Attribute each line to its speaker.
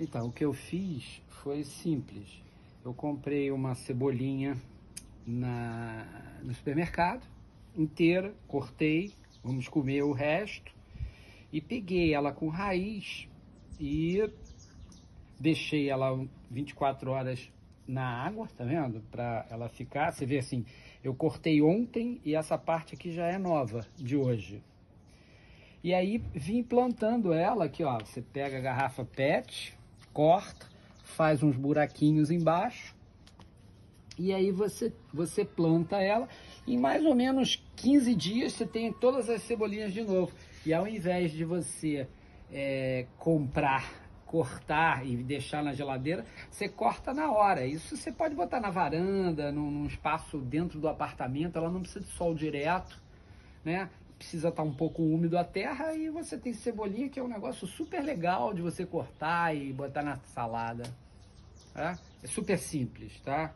Speaker 1: Então, o que eu fiz foi simples. Eu comprei uma cebolinha na, no supermercado inteira, cortei, vamos comer o resto, e peguei ela com raiz e deixei ela 24 horas na água, tá vendo? Para ela ficar, você vê assim, eu cortei ontem e essa parte aqui já é nova de hoje. E aí vim plantando ela aqui, ó, você pega a garrafa PET, corta, faz uns buraquinhos embaixo e aí você, você planta ela. Em mais ou menos 15 dias você tem todas as cebolinhas de novo. E ao invés de você é, comprar, cortar e deixar na geladeira, você corta na hora. Isso você pode botar na varanda, num, num espaço dentro do apartamento, ela não precisa de sol direto, né? Precisa estar um pouco úmido a terra e você tem cebolinha, que é um negócio super legal de você cortar e botar na salada. Tá? É super simples, tá?